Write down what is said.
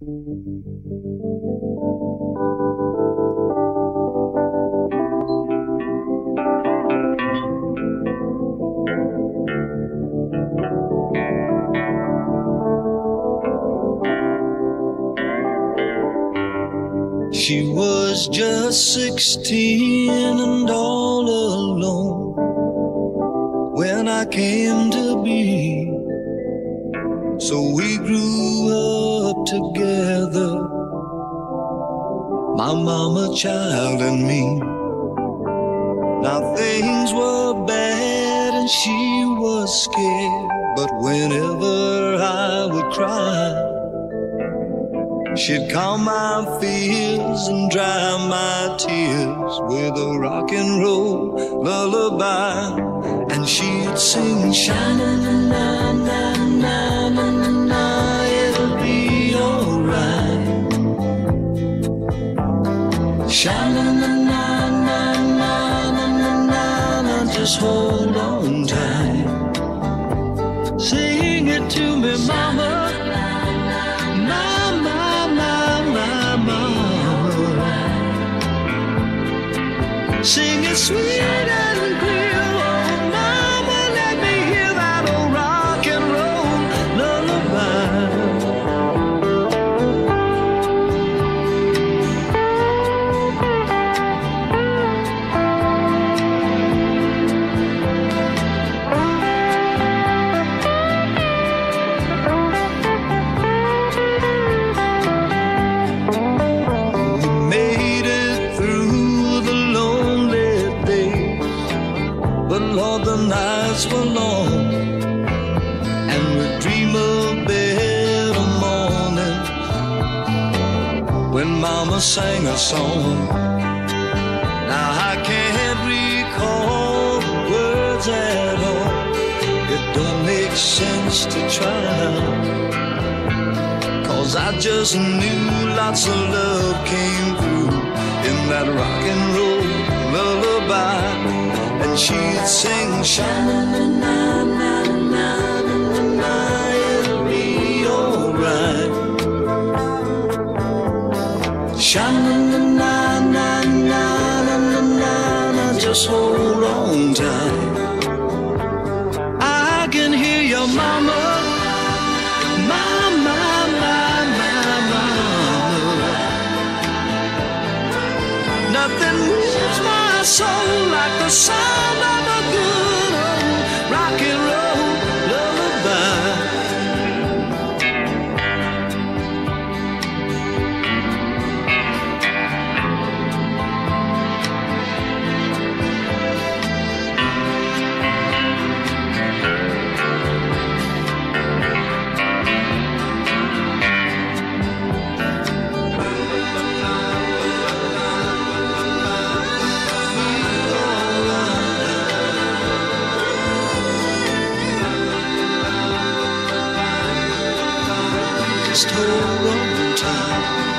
She was just sixteen and all alone when I came to be. So we grew up together, my mama, child, and me. Now things were bad and she was scared, but whenever I would cry, She'd calm my fears and dry my tears with a rock and roll lullaby. And she'd sing, Shine na na na na Na na na na na na na na na, just hold on tight. Sing it to me, mama. Mama, mama, mama. Sing it sweet and clear, Mama sang a song. Now I can't recall the words at all. It don't make sense to try. Cause I just knew lots of love came through in that rock and roll lullaby. And she'd sing, Shine Na na na na na na na na, just hold on tight. I can hear your mama. Mama, mama, mama. Nothing moves my soul like the sound Just hold on tight.